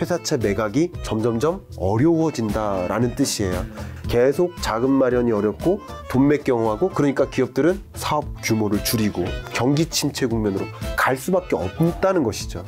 회사채 매각이 점점점 어려워진다라는 뜻이에요. 계속 자금 마련이 어렵고 돈 맥 경화하고 그러니까 기업들은 사업 규모를 줄이고 경기 침체 국면으로 갈 수밖에 없다는 것이죠.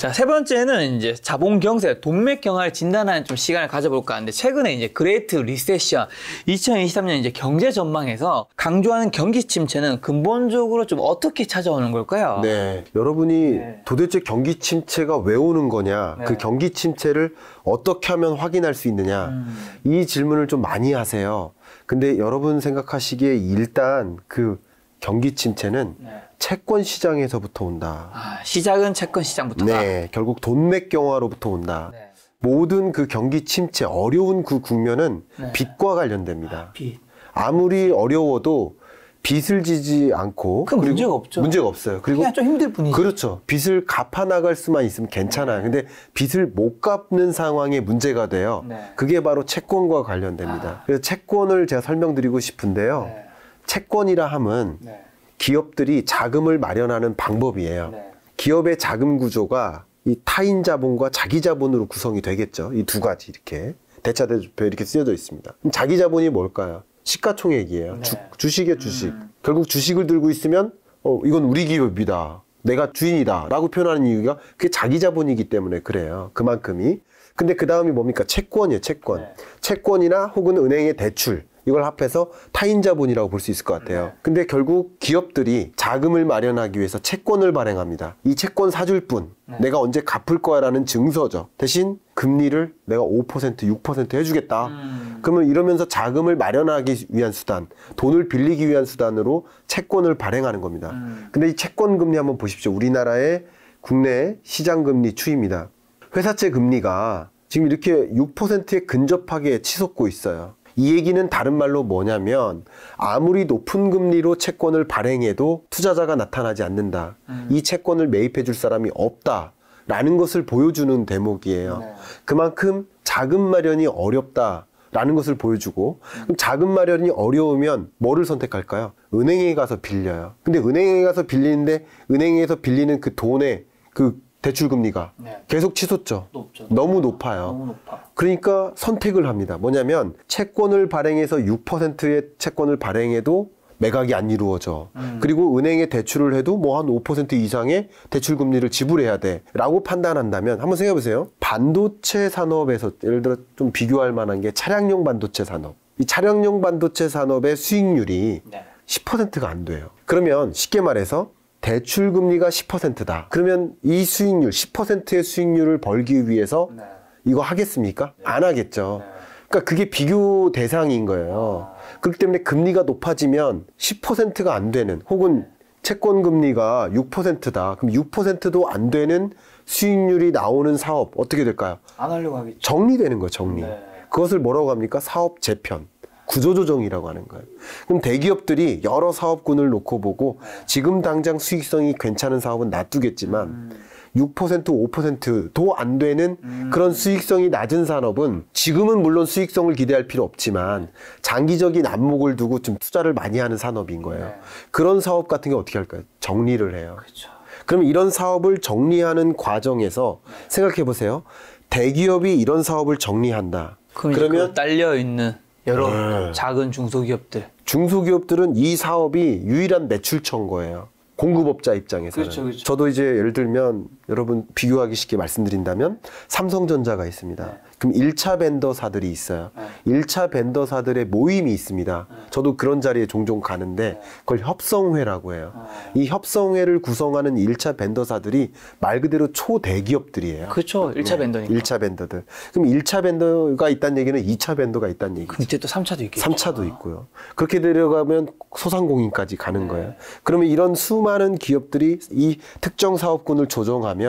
자, 세 번째는 이제 자본 경색, 돈맥 경화를 진단하는 좀 시간을 가져볼까 하는데 최근에 이제 Great Recession 2023년 이제 경제 전망에서 강조하는 경기 침체는 근본적으로 좀 어떻게 찾아오는 걸까요? 네. 여러분이 네. 도대체 경기 침체가 왜 오는 거냐, 네. 그 경기 침체를 어떻게 하면 확인할 수 있느냐, 음. 이 질문을 좀 많이 하세요. 근데 여러분 생각하시기에 일단 그 경기 침체는 네. 채권 시장에서부터 온다. 아, 시작은 채권 시장부터다. 네, 결국 돈맥 경화로부터 온다. 네. 모든 그 경기 침체, 어려운 그 국면은 네. 빚과 관련됩니다. 빚. 아무리 어려워도 빚을 지지 않고 그 문제가 없죠. 문제가 없어요. 그리고 그냥 좀 힘들 뿐이지. 그렇죠. 빚을 갚아 나갈 수만 있으면 괜찮아요. 근데 빚을 못 갚는 상황에 문제가 돼요. 네. 그게 바로 채권과 관련됩니다. 아. 그래서 채권을 제가 설명드리고 싶은데요. 네. 채권이라 함은 네. 기업들이 자금을 마련하는 방법이에요. 네. 기업의 자금 구조가 이 타인 자본과 자기 자본으로 구성이 되겠죠. 이 두 가지 이렇게 대차대조표 이렇게 쓰여져 있습니다. 자기 자본이 뭘까요? 시가총액이에요. 네. 주, 주식의 주식. 음. 결국 주식을 들고 있으면 어 이건 우리 기업이다. 내가 주인이다라고 표현하는 이유가 그게 자기 자본이기 때문에 그래요. 그만큼이. 근데 그 다음이 뭡니까? 채권이에요. 채권. 네. 채권이나 혹은 은행의 대출. 이걸 합해서 타인 자본이라고 볼 수 있을 것 같아요. 네. 근데 결국 기업들이 자금을 마련하기 위해서 채권을 발행합니다. 이 채권 사줄 뿐 네. 내가 언제 갚을 거야라는 증서죠. 대신 금리를 내가 5% 6% 해주겠다. 음. 그러면 이러면서 자금을 마련하기 위한 수단, 돈을 빌리기 위한 수단으로 채권을 발행하는 겁니다. 음. 근데 이 채권 금리 한번 보십시오. 우리나라의 국내 시장 금리 추이입니다. 회사채 금리가 지금 이렇게 6%에 근접하게 치솟고 있어요. 이 얘기는 다른 말로 뭐냐면 아무리 높은 금리로 채권을 발행해도 투자자가 나타나지 않는다. 음. 이 채권을 매입해 줄 사람이 없다. 라는 것을 보여주는 대목이에요. 네. 그만큼 자금 마련이 어렵다. 라는 것을 보여주고 그럼 자금 마련이 어려우면 뭐를 선택할까요? 은행에 가서 빌려요. 근데 은행에 가서 빌리는데 은행에서 빌리는 그 돈의 그 대출 금리가 네. 계속 치솟죠. 높죠. 너무 높아요. 너무 높아. 그러니까 선택을 합니다. 뭐냐면 채권을 발행해서 6%의 채권을 발행해도 매각이 안 이루어져. 음. 그리고 은행에 대출을 해도 뭐 한 5% 이상의 대출 금리를 지불해야 돼. 라고 판단한다면 한번 생각해 보세요. 반도체 산업에서 예를 들어 좀 비교할 만한 게 차량용 반도체 산업. 이 차량용 반도체 산업의 수익률이 네. 10%가 안 돼요. 그러면 쉽게 말해서 대출 금리가 10%다. 그러면 이 수익률 10%의 수익률을 벌기 위해서 네. 이거 하겠습니까? 안 하겠죠. 네. 그러니까 그게 비교 대상인 거예요. 그렇기 때문에 금리가 높아지면 10%가 안 되는 혹은 채권 금리가 6%다. 그럼 6%도 안 되는 수익률이 나오는 사업 어떻게 될까요? 안 하려고 하겠죠. 정리되는 거예요, 정리. 네. 그것을 뭐라고 합니까? 사업 재편. 구조조정이라고 하는 거예요. 그럼 대기업들이 여러 사업군을 놓고 보고 지금 당장 수익성이 괜찮은 사업은 놔두겠지만 6% 5%도 안 되는 그런 수익성이 낮은 산업은 지금은 물론 수익성을 기대할 필요 없지만 장기적인 안목을 두고 좀 투자를 많이 하는 산업인 거예요. 네. 그런 사업 같은 게 어떻게 할까요? 정리를 해요. 그렇죠. 그럼 이런 사업을 정리하는 과정에서 생각해 보세요. 대기업이 이런 사업을 정리한다. 그러면 그러면 딸려 있는 여러 네. 작은 중소기업들. 중소기업들은 이 사업이 유일한 매출처인 거예요. 공급업자 입장에서는. 그렇죠, 그렇죠. 저도 이제 예를 들면 여러분 비교하기 쉽게 말씀드린다면 삼성전자가 있습니다. 네. 그럼 1차 벤더사들이 있어요. 네. 1차 벤더사들의 모임이 있습니다. 저도 그런 자리에 종종 가는데 그걸 협성회라고 해요. 어. 이 협성회를 구성하는 1차 벤더사들이 말 그대로 초대기업들이에요. 그렇죠. 1차 vendor니까. 1차 vendor들. 그럼 1차 vendor가 있다는 얘기는 2차 vendor가 있다는 얘기죠. 그 밑에 또 3차도 있겠죠. 3차도 있고요. 그렇게 내려가면 소상공인까지 가는 네. 거예요. 그러면 이런 수많은 기업들이 이 특정 사업군을 조정하면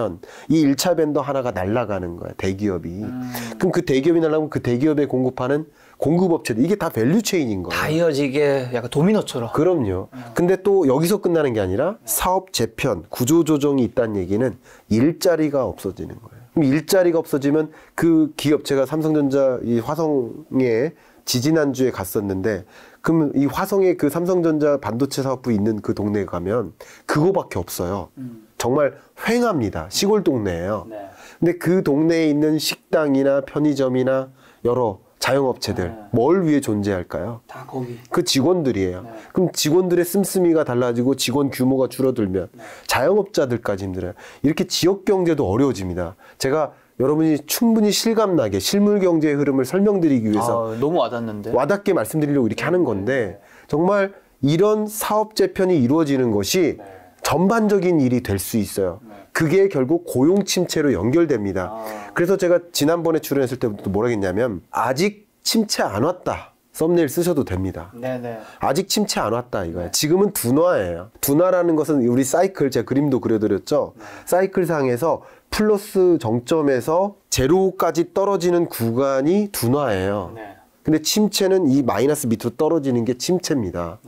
이 1차 vendor 하나가 날아가는 거예요. 대기업이. 음. 그럼 그 대기업이 날아가면 그 대기업에 공급하는 공급업체들 이게 다 value chain인 거예요. 다 이어지게 약간 도미노처럼. 그럼요. 근데 또 여기서 끝나는 게 아니라 사업 재편, 구조 조정이 있다는 얘기는 일자리가 없어지는 거예요. 그럼 일자리가 없어지면 그 기업 제가 삼성전자 이 화성에 지지난주에 갔었는데 그러면 이 화성에 그 삼성전자 반도체 사업부 있는 그 동네에 가면 그거밖에 없어요. 정말 횡합니다. 시골 동네예요. 네. 근데 그 동네에 있는 식당이나 편의점이나 여러 자영업체들 네. 뭘 위해 존재할까요? 다 거기. 그 직원들이에요. 네. 그럼 직원들의 씀씀이가 달라지고 직원 규모가 줄어들면 네. 자영업자들까지 힘들어요. 이렇게 지역 경제도 어려워집니다. 제가 여러분이 충분히 실감나게 실물 경제의 흐름을 설명드리기 위해서 아, 너무 와닿는데. 와닿게 말씀드리려고 이렇게 하는 건데 정말 이런 사업 재편이 이루어지는 것이 네. 전반적인 일이 될 수 있어요. 그게 결국 고용 침체로 연결됩니다. 아. 그래서 제가 지난번에 출연했을 때부터 뭐라 했냐면 아직 침체 안 왔다. 썸네일 쓰셔도 됩니다. 네네. 아직 침체 안 왔다 이거예요. 지금은 둔화예요. 둔화라는 것은 우리 사이클 제가 그림도 그려드렸죠. 사이클 상에서 플러스 정점에서 제로까지 떨어지는 구간이 둔화예요. 네. 근데 침체는 이 마이너스 밑으로 떨어지는 게 침체입니다.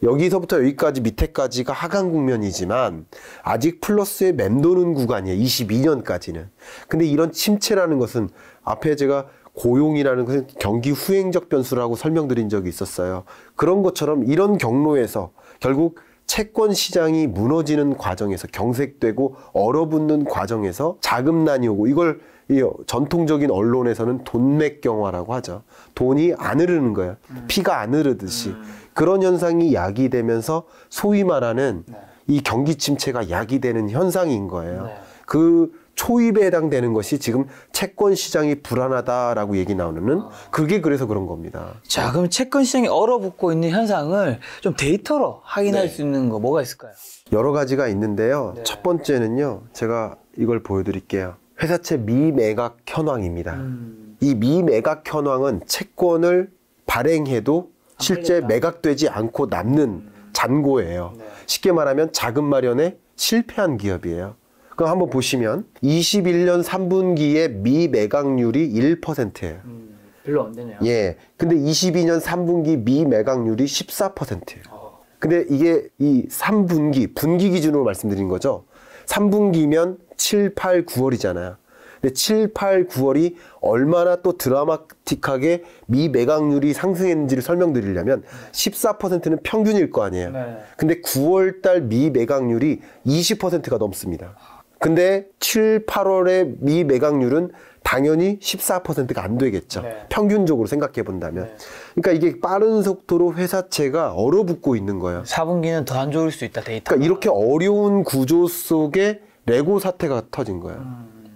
네. 여기서부터 여기까지 밑에까지가 하강 국면이지만 아직 플러스에 맴도는 구간이에요. 22년까지는. 근데 이런 침체라는 것은 앞에 제가 고용이라는 것은 경기 후행적 변수라고 설명드린 적이 있었어요. 그런 것처럼 이런 경로에서 결국 채권 시장이 무너지는 과정에서 경색되고 얼어붙는 과정에서 자금난이 오고 이걸 이 전통적인 언론에서는 돈맥경화라고 하죠. 돈이 안 흐르는 거예요. 피가 안 흐르듯이. 그런 현상이 야기되면서 소위 말하는 네. 이 경기 침체가 야기되는 현상인 거예요. 네. 그 초입에 해당되는 것이 지금 채권 시장이 불안하다라고 얘기 나오는 그게 그래서 그런 겁니다. 자, 그럼 채권 시장이 얼어붙고 있는 현상을 좀 데이터로 확인할 수 있는 거 뭐가 있을까요? 여러 가지가 있는데요. 네. 첫 번째는요. 제가 이걸 보여드릴게요. 회사채 미매각 현황입니다. 음. 이 미매각 현황은 채권을 발행해도 실제. 매각되지 않고 남는 잔고예요. 네. 쉽게 말하면 자금 마련에 실패한 기업이에요. 그럼 한번 보시면 21년 3분기의 미매각률이 1%예요. 음, 별로 안 되네요. 예. 근데 22년 3분기 미매각률이 14%예요. 어. 근데 이게 이 3분기, 분기 기준으로 말씀드린 거죠. 3분기면 7, 8, 9월이잖아요. 근데 7, 8, 9월이 얼마나 또 드라마틱하게 미 매각률이 상승했는지를 설명드리려면 14%는 평균일 거 아니에요. 네. 근데 9월 달 미 매각률이 20%가 넘습니다. 근데 7, 8월의 미 매각률은 당연히 14%가 안 되겠죠. 네. 평균적으로 생각해 본다면. 네. 그러니까 이게 빠른 속도로 회사채가 얼어붙고 있는 거예요. 4분기는 더 안 좋을 수 있다, 데이터. 그러니까 이렇게 어려운 구조 속에 레고 사태가 터진 거예요.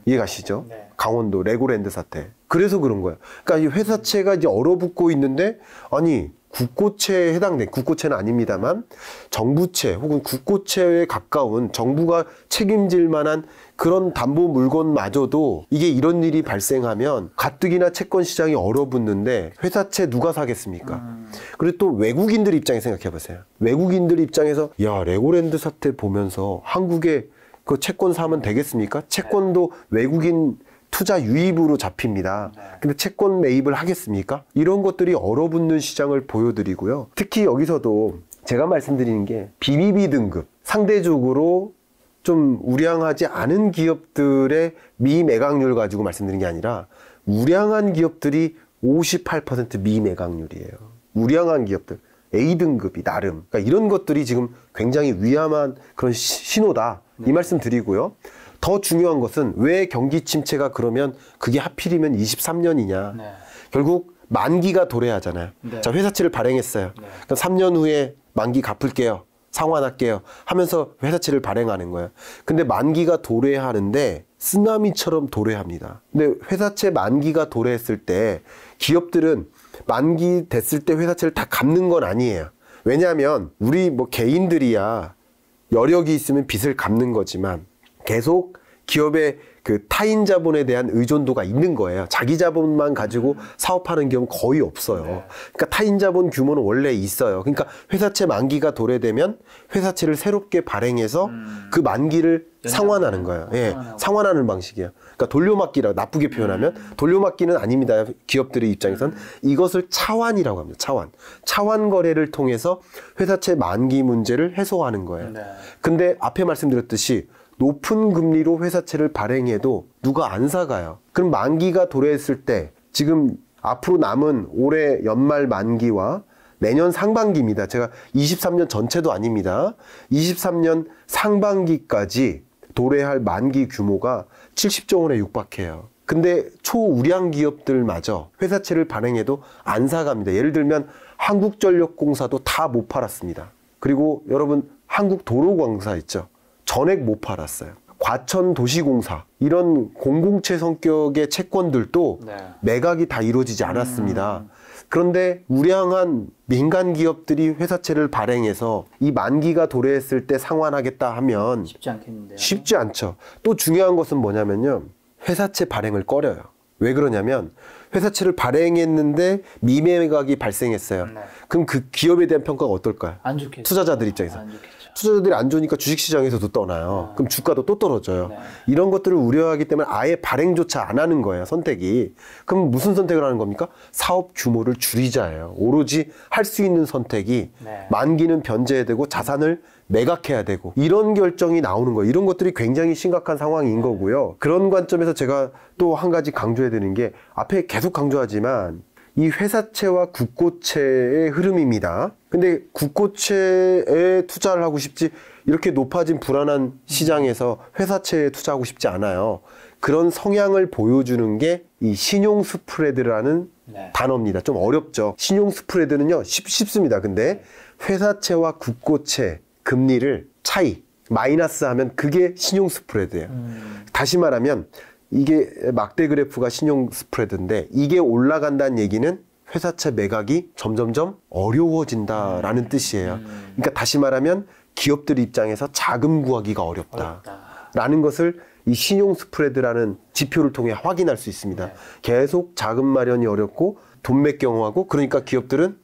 이해가시죠? 네. 강원도 레고랜드 사태. 그래서 그런 거예요. 그러니까 이 회사채가 이제 얼어붙고 있는데 아니 국고채에 해당된 국고채는 아닙니다만 정부채 혹은 국고채에 가까운 정부가 책임질 만한 그런 담보 물건마저도 이게 이런 일이 발생하면 가뜩이나 채권 시장이 얼어붙는데 회사채 누가 사겠습니까? 그리고 또 외국인들 입장에 생각해 보세요. 외국인들 입장에서 야 레고랜드 사태 보면서 한국에 그 채권 사면 되겠습니까? 채권도 외국인 투자 유입으로 잡힙니다. 근데 채권 매입을 하겠습니까? 이런 것들이 얼어붙는 시장을 보여드리고요. 특히 여기서도 제가 말씀드리는 게 BBB 등급 상대적으로 좀 우량하지 않은 기업들의 미매각률 가지고 말씀드리는 게 아니라 우량한 기업들이 58% 미매각률이에요. 우량한 기업들. A등급이 나름. 그러니까 이런 것들이 지금 굉장히 위험한 그런 시- 신호다. 이 말씀 드리고요. 더 중요한 것은 왜 경기 침체가 그러면 그게 하필이면 23년이냐. 네. 결국 만기가 도래하잖아요. 네. 자, 회사채를 발행했어요. 네. 그럼 3년 후에 만기 갚을게요. 상환할게요. 하면서 회사채를 발행하는 거예요. 근데 만기가 도래하는데 쓰나미처럼 도래합니다. 근데 회사채 만기가 도래했을 때 기업들은 만기 됐을 때 회사채를 다 갚는 건 아니에요. 왜냐하면 우리 뭐 개인들이야 여력이 있으면 빚을 갚는 거지만 계속 기업의 그 타인 자본에 대한 의존도가 있는 거예요. 자기 자본만 가지고 사업하는 경우는 거의 없어요. 그러니까 타인 자본 규모는 원래 있어요. 그러니까 회사채 만기가 도래되면 회사채를 새롭게 발행해서 그 만기를 상환하는 거예요. 예, 상환하고. 상환하는 방식이에요. 그러니까 돌려막기라 나쁘게 표현하면 돌려막기는 아닙니다. 기업들의 입장에선 이것을 차환이라고 합니다. 차환. 차환 거래를 통해서 회사채 만기 문제를 해소하는 거예요. 네. 근데 앞에 말씀드렸듯이 높은 금리로 회사채를 발행해도 누가 안 사가요. 그럼 만기가 도래했을 때 지금 앞으로 남은 올해 연말 만기와 내년 상반기입니다. 제가 23년 전체도 아닙니다. 23년 상반기까지 도래할 만기 규모가 70조 원에 육박해요. 근데 초우량 기업들마저 회사채를 발행해도 안 사갑니다. 예를 들면 한국전력공사도 다 못 팔았습니다. 그리고 여러분 한국도로공사 있죠. 전액 못 팔았어요. 과천 도시공사 이런 공공채 성격의 채권들도 네. 매각이 다 이루어지지 않았습니다. 그런데 우량한 민간 기업들이 회사채를 발행해서 이 만기가 도래했을 때 상환하겠다 하면 쉽지 않겠는데요. 쉽지 않죠. 또 중요한 것은 뭐냐면요. 회사채 발행을 꺼려요. 왜 그러냐면 회사채를 발행했는데 미매각이 발생했어요. 네. 그럼 그 기업에 대한 평가가 어떨까요? 안 좋겠죠. 투자자들 입장에서. 안 좋겠죠. 투자자들이 안 좋으니까 주식시장에서도 떠나요. 그럼 주가도 또 떨어져요. 네. 이런 것들을 우려하기 때문에 아예 발행조차 안 하는 거예요, 선택이. 그럼 무슨 선택을 하는 겁니까? 사업 규모를 줄이자예요. 오로지 할 수 있는 선택이 네. 만기는 변제해야 되고 자산을 매각해야 되고 이런 결정이 나오는 거예요. 이런 것들이 굉장히 심각한 상황인 거고요. 그런 관점에서 제가 또 한 가지 강조해야 되는 게 앞에 계속 강조하지만 이 회사채와 국고채의 흐름입니다. 근데 국고채에 투자를 하고 싶지 이렇게 높아진 불안한 시장에서 회사채에 투자하고 싶지 않아요. 그런 성향을 보여주는 게 이 신용 스프레드라는 네. 단어입니다. 좀 어렵죠. 신용 스프레드는요, 쉽, 쉽습니다. 근데 회사채와 국고채 금리를 차이, 마이너스 하면 그게 신용 스프레드예요. 음. 다시 말하면 이게 막대 그래프가 신용 스프레드인데 이게 올라간다는 얘기는 회사채 매각이 점점점 어려워진다라는 뜻이에요. 그러니까 다시 말하면 기업들 입장에서 자금 구하기가 어렵다. 라는 것을 이 신용 스프레드라는 지표를 통해 확인할 수 있습니다. 네. 계속 자금 마련이 어렵고 돈맥 경험하고 그러니까 기업들은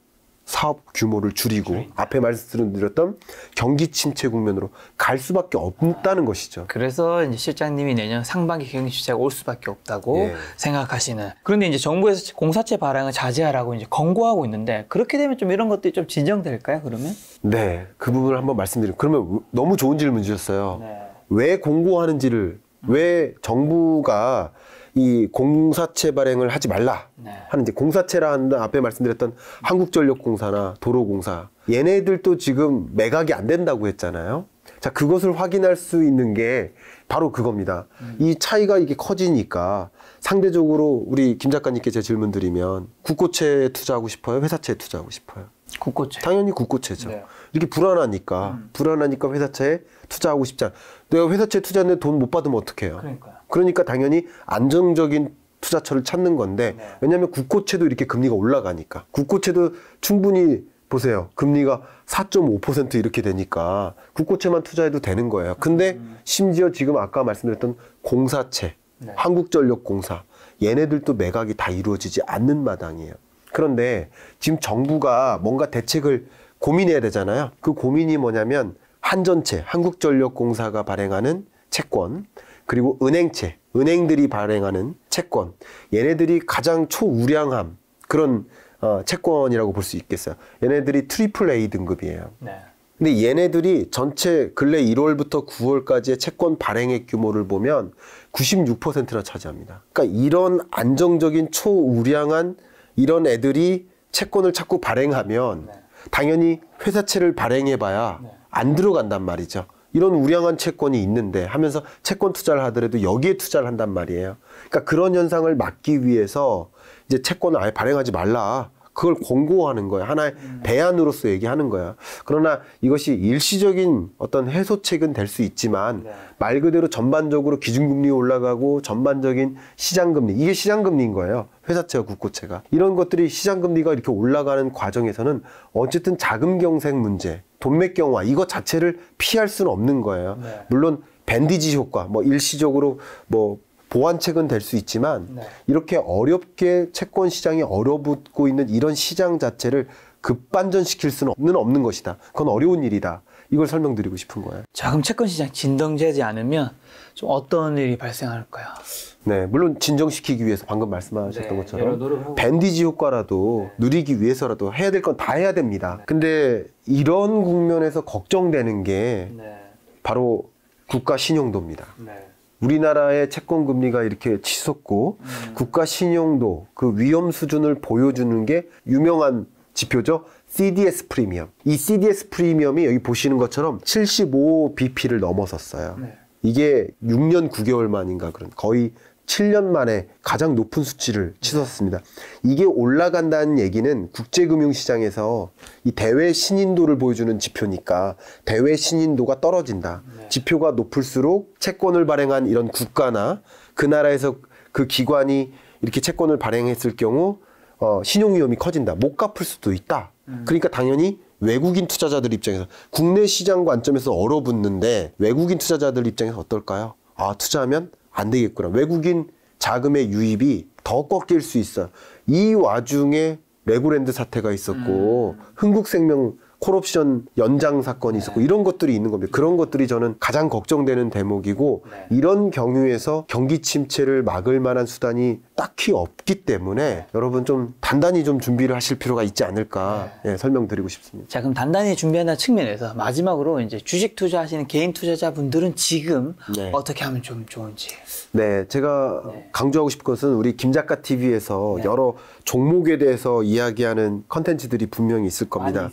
사업 규모를 줄이고 앞에 말씀드렸던 경기 침체 국면으로 갈 수밖에 없다는 것이죠. 그래서 이제 실장님이 내년 상반기 경기 주체가 올 수밖에 없다고 예. 생각하시는. 그런데 이제 정부에서 공사채 발행을 자제하라고 이제 권고하고 있는데 그렇게 되면 좀 이런 것들이 좀 진정될까요? 그러면? 네, 그 부분을 한번 말씀드리면 그러면 너무 좋은 질문 주셨어요. 네. 왜 공고하는지를 왜 정부가 이 공사채 발행을 하지 말라 네. 하는지 공사채라 하는 앞에 말씀드렸던 한국전력공사나 도로공사 얘네들도 지금 매각이 안 된다고 했잖아요. 자 그것을 확인할 수 있는 게 바로 그겁니다. 이 차이가 이게 커지니까 상대적으로 우리 김 작가님께 제 질문 드리면 국고채에 투자하고 싶어요, 회사채에 투자하고 싶어요. 국고채. 당연히 국고채죠. 네. 이렇게 불안하니까 불안하니까 회사채에 투자하고 싶지 않아. 내가 회사채에 투자했는데 돈 못 받으면 어떡해요? 그러니까요. 그러니까 당연히 안정적인 투자처를 찾는 건데 네. 왜냐하면 국고채도 이렇게 금리가 올라가니까 국고채도 충분히 보세요 금리가 4.5% 이렇게 되니까 국고채만 투자해도 되는 거예요. 근데 심지어 지금 아까 말씀드렸던 공사채, 네. 한국전력공사 얘네들도 매각이 다 이루어지지 않는 마당이에요. 그런데 지금 정부가 뭔가 대책을 고민해야 되잖아요. 그 고민이 뭐냐면 한전채, 한국전력공사가 발행하는 채권, 그리고 은행채, 은행들이 발행하는 채권, 얘네들이 가장 초우량함 그런 어, 채권이라고 볼 수 있겠어요. 얘네들이 triple A 등급이에요. 네. 근데 얘네들이 전체 근래 1월부터 9월까지의 채권 발행액 규모를 보면 96%나 차지합니다. 그러니까 이런 안정적인 초우량한 이런 애들이 채권을 자꾸 발행하면 네. 당연히 회사채를 발행해봐야 네. 안 들어간단 말이죠. 이런 우량한 채권이 있는데 하면서 채권 투자를 하더라도 여기에 투자를 한단 말이에요. 그러니까 그런 현상을 막기 위해서 이제 채권을 아예 발행하지 말라. 그걸 권고하는 거예요. 하나의 대안으로서 얘기하는 거야. 그러나 이것이 일시적인 어떤 해소책은 될 수 있지만 네. 말 그대로 전반적으로 기준금리 올라가고 전반적인 시장금리 이게 시장금리인 거예요. 회사채와 국고채가 이런 것들이 시장금리가 이렇게 올라가는 과정에서는 어쨌든 자금 경색 문제, 돈맥 경화 이거 자체를 피할 수는 없는 거예요. 네. 물론 밴디지 효과, 뭐 일시적으로 뭐 보완책은 될 수 있지만 네. 이렇게 어렵게 채권 시장이 얼어붙고 있는 이런 시장 자체를 급반전시킬 수는 없는 것이다. 그건 어려운 일이다. 이걸 설명드리고 싶은 거예요. 자금 채권 시장 진정되지 않으면 좀 어떤 일이 발생할까요? 네, 물론 진정시키기 위해서 방금 말씀하셨던 네, 것처럼. 밴디지 효과라도 누리기 위해서라도 해야 될 건 다 해야 됩니다. 근데 이런 국면에서 걱정되는 게 네. 바로 국가 신용도입니다. 네. 우리나라의 채권 금리가 이렇게 치솟고 국가 신용도 그 위험 수준을 보여주는 게 유명한 지표죠. CDS 프리미엄. 이 CDS 프리미엄이 여기 보시는 것처럼 75bp를 넘어섰어요. 네. 이게 6년 9개월 만인가 그런 거의 7년 만에 가장 높은 수치를 치솟습니다. 이게 올라간다는 얘기는 국제금융시장에서 이 대외 신인도를 보여주는 지표니까 대외 신인도가 떨어진다. 지표가 높을수록 채권을 발행한 이런 국가나 그 나라에서 그 기관이 이렇게 채권을 발행했을 경우 어, 신용 위험이 커진다. 못 갚을 수도 있다. 그러니까 당연히 외국인 투자자들 입장에서 국내 시장 관점에서 얼어붙는데 외국인 투자자들 입장에서 어떨까요? 아 투자하면 안 되겠구나. 외국인 자금의 유입이 더 꺾일 수 있어. 이 와중에 레고랜드 사태가 있었고 흥국생명 콜옵션 연장 사건이 있었고 이런 것들이 있는 겁니다. 그런 것들이 저는 가장 걱정되는 대목이고 이런 경우에서 경기 침체를 막을 만한 수단이 딱히 없기 때문에 여러분 좀 단단히 좀 준비를 하실 필요가 있지 않을까 예, 설명드리고 싶습니다. 자, 그럼 단단히 준비한다는 측면에서 마지막으로 이제 주식 투자하시는 개인 투자자분들은 지금 네. 어떻게 하면 좀 좋은지. 네, 제가 강조하고 싶은 것은 우리 김 작가 TV에서 네. 여러 종목에 대해서 이야기하는 컨텐츠들이 분명히 있을 겁니다.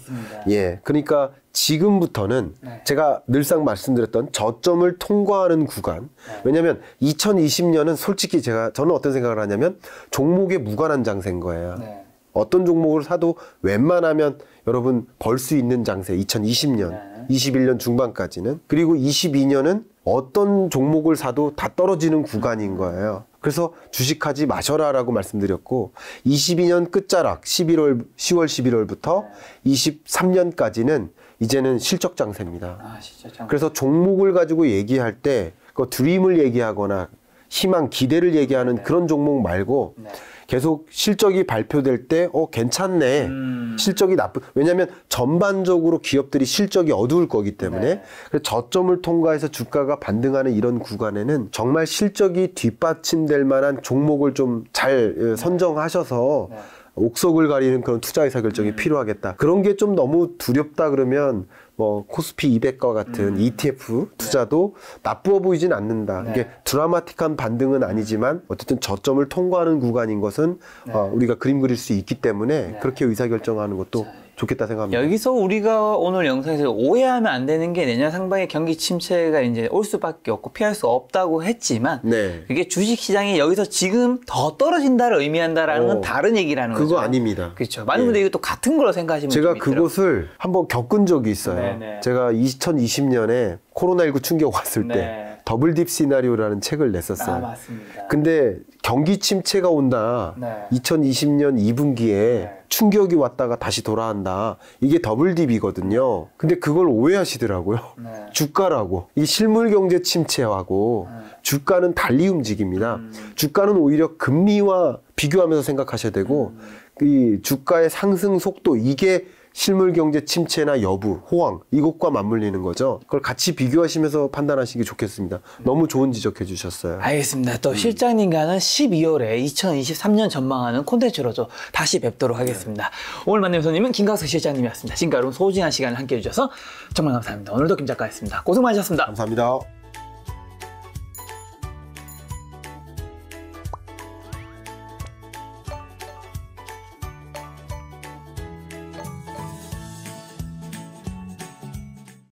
예, 그러니까 지금부터는 네. 제가 늘상 말씀드렸던 저점을 통과하는 구간. 네. 왜냐하면 2020년은 솔직히 제가 저는 어떤 생각을 하냐면 종목에 무관한 장세인 거예요. 네. 어떤 종목을 사도 웬만하면 여러분 벌 수 있는 장세 2020년, 네. 21년 중반까지는 그리고 22년은 어떤 종목을 사도 다 떨어지는 구간인 거예요. 그래서 주식하지 마셔라 라고 말씀드렸고 22년 끝자락 11월 10월 11월부터 23년까지는 이제는 실적 장세입니다. 아, 진짜 참. 그래서 종목을 가지고 얘기할 때 그 드림을 얘기하거나 희망, 기대를 얘기하는 그런 종목 말고 네. 계속 실적이 발표될 때, 어, 괜찮네. 음. 실적이 나쁘, 왜냐면 전반적으로 기업들이 실적이 어두울 거기 때문에 네. 그래서 저점을 통과해서 주가가 반등하는 이런 구간에는 정말 실적이 뒷받침될 만한 종목을 좀 잘 선정하셔서 네. 옥석을 가리는 그런 투자 의사 결정이 필요하겠다. 그런 게 좀 너무 두렵다 그러면 뭐 코스피 200과 같은 ETF 투자도 나쁘어 보이진 않는다. 네. 이게 드라마틱한 반등은 아니지만 어쨌든 저점을 통과하는 구간인 것은 어, 우리가 그림 그릴 수 있기 때문에 그렇게 의사 결정하는 것도 좋겠다 생각합니다. 여기서 우리가 오늘 영상에서 오해하면 안 되는 게 내년 상반기 경기 침체가 이제 올 수밖에 없고 피할 수 없다고 했지만 네. 그게 주식 시장이 여기서 지금 더 떨어진다를 의미한다라는 건 어, 다른 얘기라는 거죠. 그거 아닙니다. 그렇죠. 많은 분들이 이거 또 같은 걸로 생각하시면 제가. 그곳을 한번 겪은 적이 있어요. 네네. 제가 2020년에 코로나19 충격 왔을 때 네. double dip 시나리오라는 책을 냈었어요. 아, 맞습니다. 근데 경기 침체가 온다. 네. 2020년 2분기에 네. 충격이 왔다가 다시 돌아간다. 이게 double dip이거든요. 근데 그걸 오해하시더라고요. 네. 주가라고. 이 실물 경제 침체하고 주가는 달리 움직입니다. 음. 주가는 오히려 금리와 비교하면서 생각하셔야 되고 음. 이 주가의 상승 속도 이게 실물 경제 침체나 여부, 호황 이것과 맞물리는 거죠. 그걸 같이 비교하시면서 판단하시기 좋겠습니다. 너무 좋은 지적해 주셨어요. 알겠습니다. 또 실장님과는 12월에 2023년 전망하는 콘텐츠로 좀 다시 뵙도록 하겠습니다. 오늘 만난 손님은 김광석 실장님이었습니다. 지금까지 여러분 소중한 시간을 함께 해 주셔서 정말 감사합니다. 오늘도 김 작가였습니다. 고생 많으셨습니다. 감사합니다.